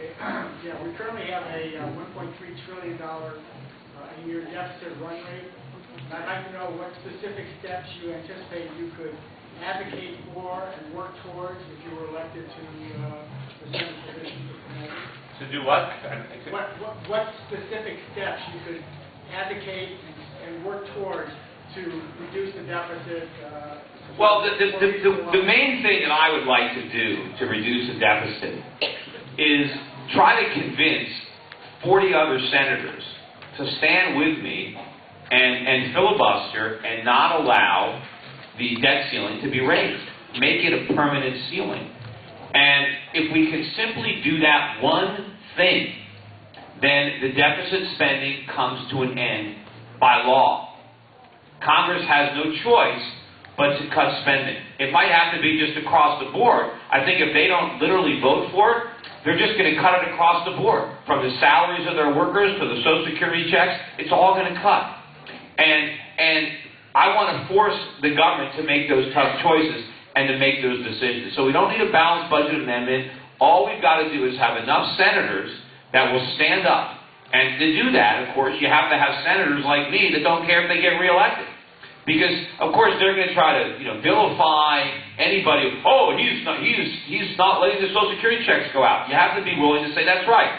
Okay, Yeah, we currently have a uh, $1.3 trillion, uh, a year deficit run rate. And I'd like to know what specific steps you anticipate you could advocate for and work towards if you were elected to uh, the Senate position. To do what? What, what, what specific steps you could advocate and- and work towards to reduce the deficit? uh, Well, the, the, the, the- the main thing that I would like to do to reduce the deficit is try to convince 40 other senators to stand with me and, and filibuster and not allow the debt ceiling to be raised. Make it a permanent ceiling. And if we can simply do that one thing, then the deficit spending comes to an end by law. Congress has no choice but to cut spending. It might have to be just across the board. I think if they don't literally vote for it, they're just going to cut it across the board. From the salaries of their workers to the Social Security checks, it's all going to cut. And, and I want to force the government to make those tough choices and to make those decisions. So we don't need a balanced budget amendment. All we've got to do is have enough senators that will stand up. And to do that, of course, you have to have senators like me that don't care if they get reelected. Because, of course, they're going to try to, you know, vilify anybody. Oh, he's not, he's, he's not letting the Social Security checks go out. You have to be willing to say, that's right.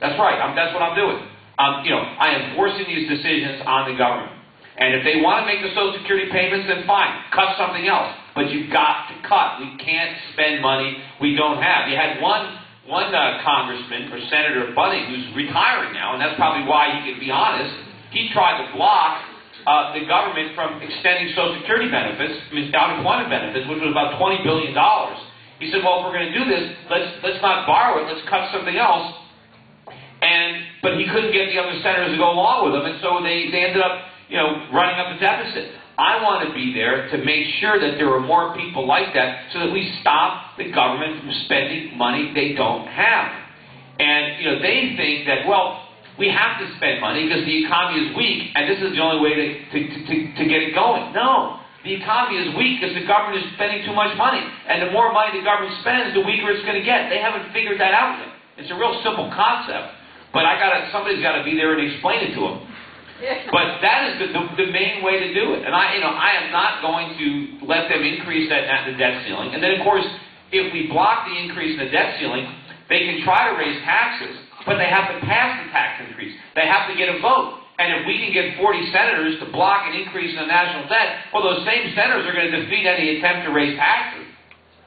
That's right. I'm, that's what I'm doing. Um, you know, I am forcing these decisions on the government. And if they want to make the Social Security payments, then fine. Cut something else. But you've got to cut. We can't spend money we don't have. You had one one uh, congressman or senator, Bunning, who's retiring now, and that's probably why he can be honest. He tried to block uh, the government from extending Social Security benefits, I mean, unemployment benefits, which was about twenty billion dollars. He said, "Well, if we're going to do this, let's let's not borrow it. Let's cut something else." And but he couldn't get the other senators to go along with him, and so they they ended up, you know, running up the deficit. I want to be there to make sure that there are more people like that, so that we stop the government from spending money they don't have. And you know, they think that well, we have to spend money because the economy is weak, and this is the only way to, to, to, to get it going. No, the economy is weak because the government is spending too much money, and the more money the government spends, the weaker it's going to get. They haven't figured that out yet. It's a real simple concept, but I got to somebody's got to be there and explain it to them. But that is the, the, the main way to do it, and I, you know, I am not going to let them increase that at the debt ceiling. And then, of course, if we block the increase in the debt ceiling, they can try to raise taxes, but they have to pass the tax increase. They have to get a vote. And if we can get 40 senators to block an increase in the national debt, well, those same senators are going to defeat any attempt to raise taxes.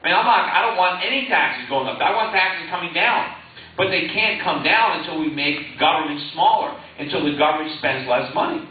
I mean, I'm not, I don't want any taxes going up. I want taxes coming down. But they can't come down until we make government smaller, until the government spends less money.